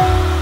Bye.